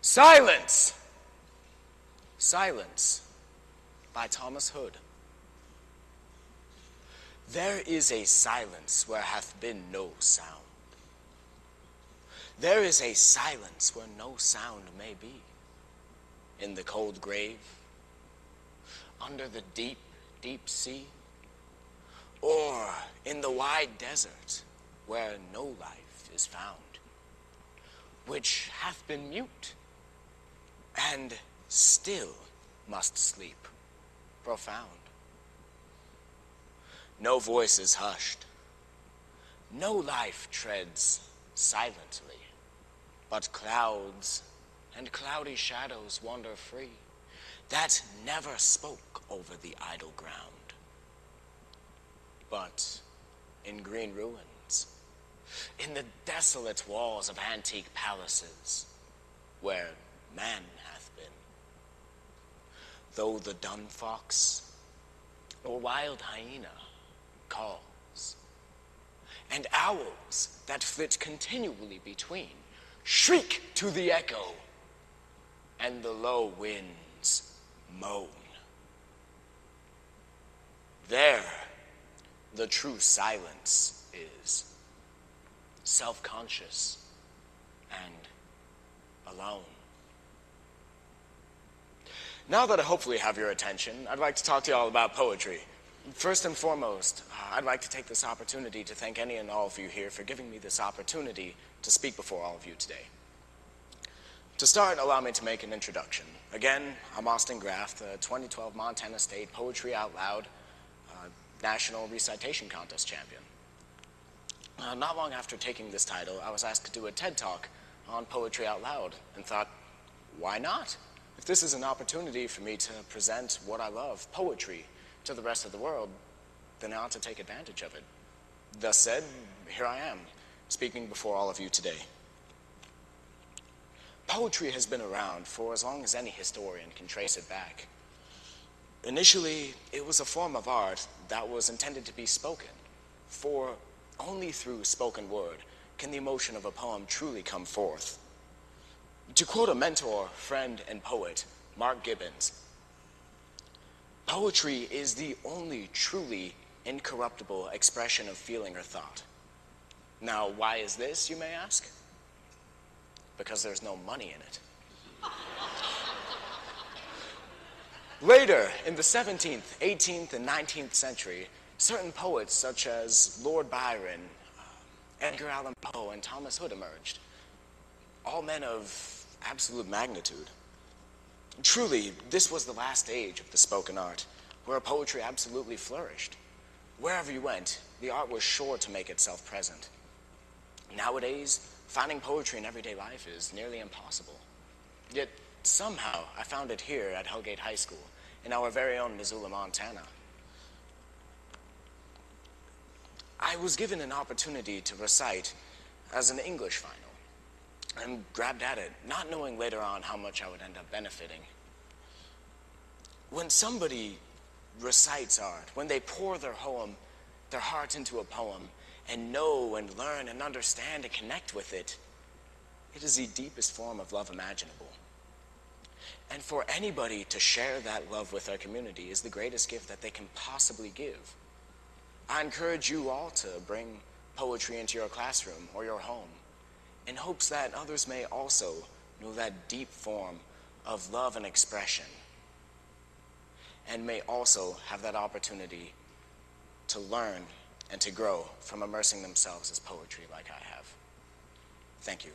Silence! Silence by Thomas Hood. There is a silence where hath been no sound. There is a silence where no sound may be. In the cold grave, under the deep, deep sea, or in the wide desert where no life is found, which hath been mute and still must sleep profound. No voice is hushed, no life treads silently, but clouds and cloudy shadows wander free that never spoke over the idle ground. But in green ruins, in the desolate walls of antique palaces, where man hath been. Though the dun fox or wild hyena calls, and owls that flit continually between shriek to the echo, and the low winds moan. There, the true silence is self conscious and alone. Now that I hopefully have your attention, I'd like to talk to you all about poetry. First and foremost, uh, I'd like to take this opportunity to thank any and all of you here for giving me this opportunity to speak before all of you today. To start, allow me to make an introduction. Again, I'm Austin Graef, the 2012 Montana State Poetry Out Loud uh, National Recitation Contest champion. Uh, not long after taking this title, I was asked to do a TED Talk on Poetry Out Loud and thought, why not? If this is an opportunity for me to present what I love, poetry, to the rest of the world, then I ought to take advantage of it. Thus said, here I am, speaking before all of you today. Poetry has been around for as long as any historian can trace it back. Initially, it was a form of art that was intended to be spoken, for only through spoken word can the emotion of a poem truly come forth. To quote a mentor, friend, and poet, Mark Gibbons, poetry is the only truly incorruptible expression of feeling or thought. Now, why is this, you may ask? Because there's no money in it. Later, in the 17th, 18th, and 19th century, certain poets such as Lord Byron, uh, Edgar Allan Poe, and Thomas Hood emerged all men of absolute magnitude. Truly, this was the last age of the spoken art, where poetry absolutely flourished. Wherever you went, the art was sure to make itself present. Nowadays, finding poetry in everyday life is nearly impossible. Yet, somehow, I found it here at Hellgate High School, in our very own Missoula, Montana. I was given an opportunity to recite as an English final and grabbed at it, not knowing later on how much I would end up benefiting. When somebody recites art, when they pour their poem, their heart into a poem, and know and learn and understand and connect with it, it is the deepest form of love imaginable. And for anybody to share that love with our community is the greatest gift that they can possibly give. I encourage you all to bring poetry into your classroom or your home in hopes that others may also know that deep form of love and expression and may also have that opportunity to learn and to grow from immersing themselves as poetry like I have. Thank you.